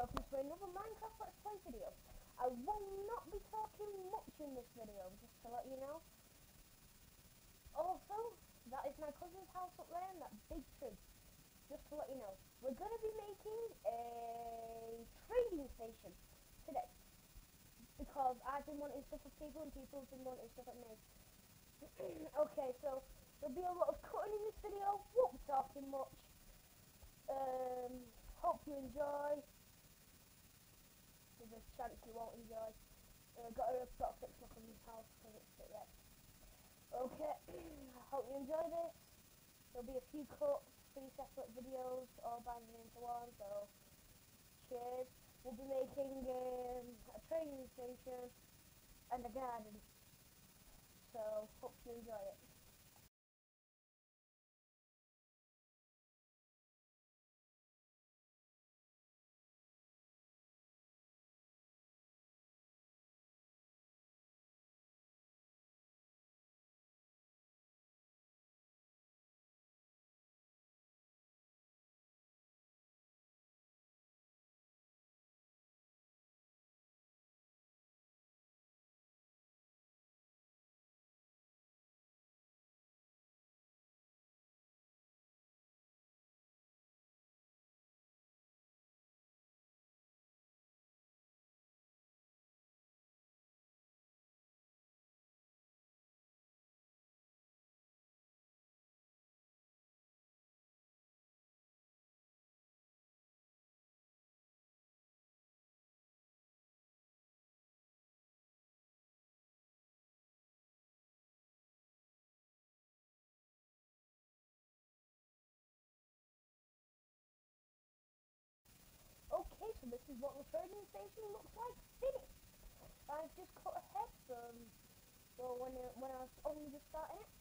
welcome to another Minecraft Let's Play video. I will not be talking much in this video, just to let you know. Also, that is my cousin's house up there and that big tree. Just to let you know. We're going to be making a trading station today. Because I've been wanting stuff for people and people have been wanting stuff at me. okay, so there'll be a lot of cutting in this video, won't be talking much. Um, hope you enjoy. There's a chance you won't enjoy. Uh, got to got to fix my cousin's house because it's a bit wrecked. Okay, I hope you enjoy this. There'll be a few cuts, three separate videos, all banging into one. So, cheers. We'll be making um, a training station and a garden. So, hope you enjoy it. So this is what the trading station looks like finished. I've just cut ahead from well when it, when I was only just starting it.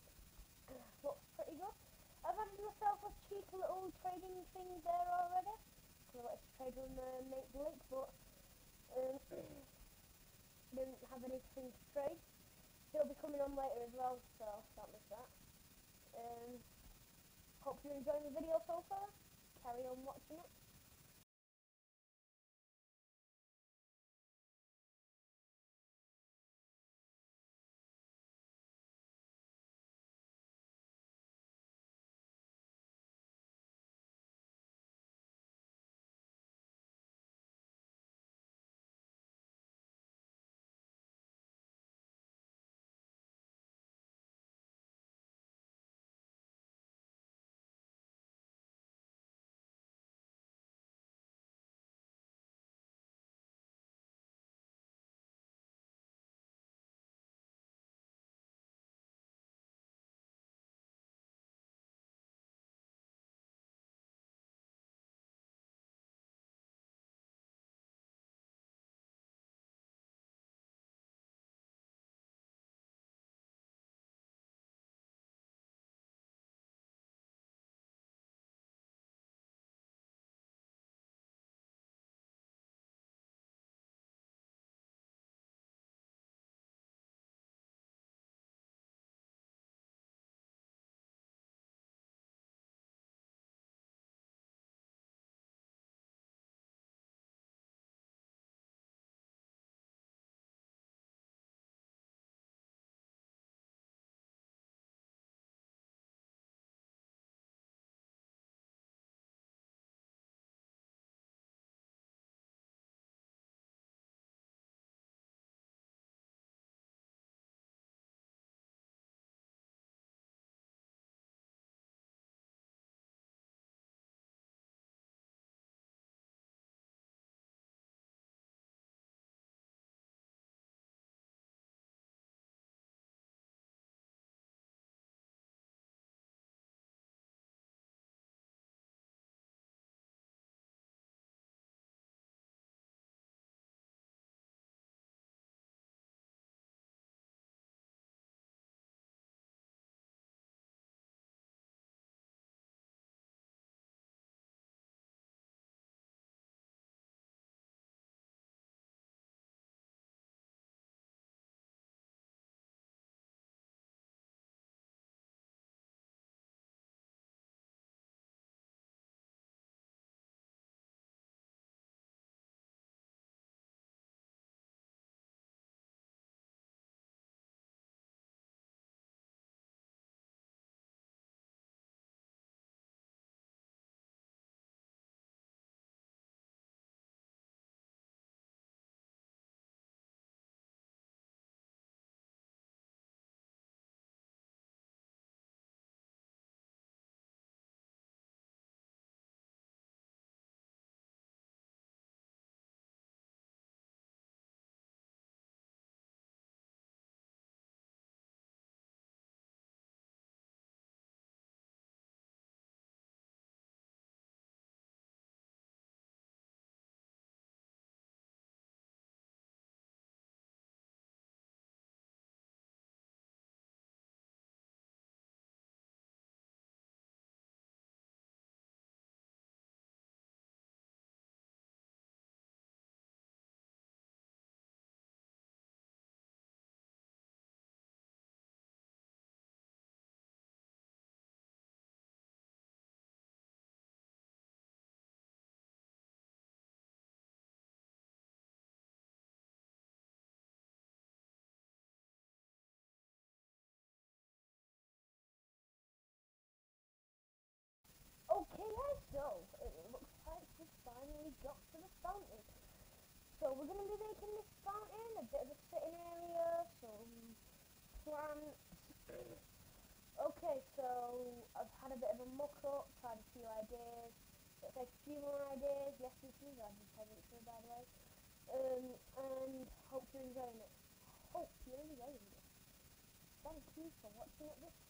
looks pretty good. I've added myself a cheap little trading thing there already. So let's trade on the make link, but um, didn't have anything to trade. He'll be coming on later as well, so don't miss that. Um, hope you're enjoying the video so far. Carry on watching it. Going to be making this fountain, a bit of a sitting area, some plants. okay, so I've had a bit of a muck up, tried a few ideas. Let's take a few more ideas. Yes, this is advertising by the way. Um, and hope you're enjoying it. Hope you're enjoying it. Thank you for watching this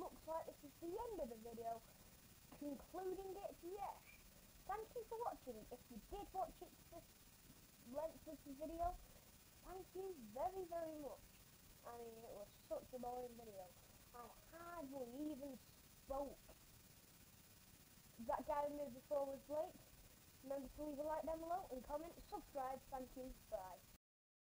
looks like this is the end of the video. Concluding it, yes. Thank you for watching. If you did watch it this length of the video, thank you very, very much. I mean, it was such a boring video. I hardly even spoke. That guy who before was Blake. Remember to leave a like down below and comment, subscribe, thank you, bye.